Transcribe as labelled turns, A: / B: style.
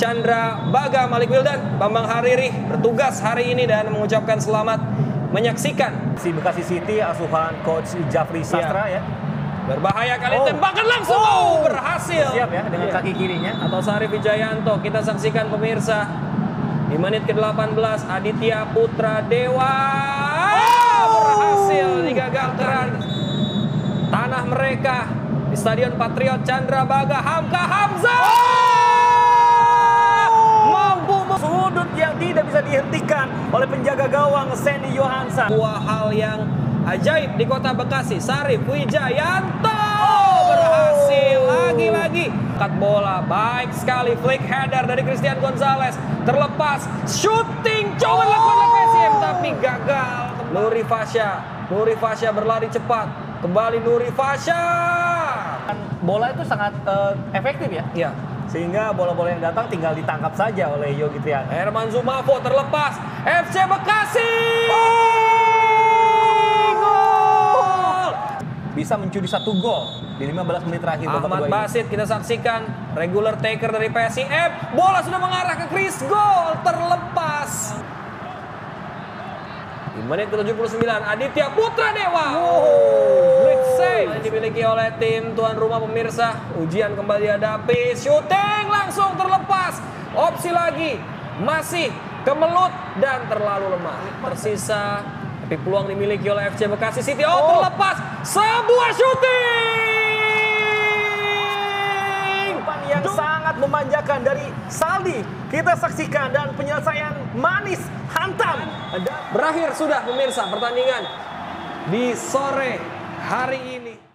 A: Chandra Baga Malik Wildan, Bambang Hariri bertugas hari ini dan mengucapkan selamat menyaksikan
B: Si Bekasi City asuhan coach Jafri Sastra ya.
A: berbahaya kali
B: Oh.
A: tembakan langsung
B: Oh.
A: berhasil.
B: Siap ya dengan
A: Iya.
B: kaki kirinya.
A: atau Sari Wijayanto kita saksikan pemirsa di menit ke-18 Aditya Putra Dewa Ah, berhasil digagalkan tanah mereka di Stadion Patriot Chandra Baga Hamka Hamzah mampu
B: oleh penjaga gawang Sandy Johansson.
A: sebuah hal yang ajaib di kota Bekasi. Sarif Wijayanto berhasil. Lagi-lagi cut bola. Baik sekali flick header dari Christian Gonzalez. Terlepas shooting. Coba dilakukan oleh PSM tapi gagal. Nuri Fasya Nuri Fasya berlari cepat. Kembali Nuri Fasya
B: Bola itu sangat eh, efektif ya.
A: ya
B: Sehingga bola-bola yang datang tinggal ditangkap saja oleh Yogi Triana.
A: Herman Zumafo terlepas. FC Bekasi! Gol!
B: Bisa mencuri satu gol di 15 menit terakhir babak
A: Ahmad. Basit kita saksikan regular taker dari PSIM bola sudah mengarah ke Chris gol terlepas. Di menit ke-79 Aditya Putra Dewa. Yang dimiliki oleh tim tuan rumah pemirsa ujian kembali dihadapi shooting langsung terlepas opsi lagi masih kemelut dan terlalu lemah tersisa tapi peluang dimiliki oleh FC Bekasi City oh,
B: Oh.
A: terlepas sebuah shooting
B: Umpan yang sangat memanjakan dari Saldi. Kita saksikan dan penyelesaian manis hantam. Dan
A: Berakhir sudah pemirsa pertandingan di sore hari ini.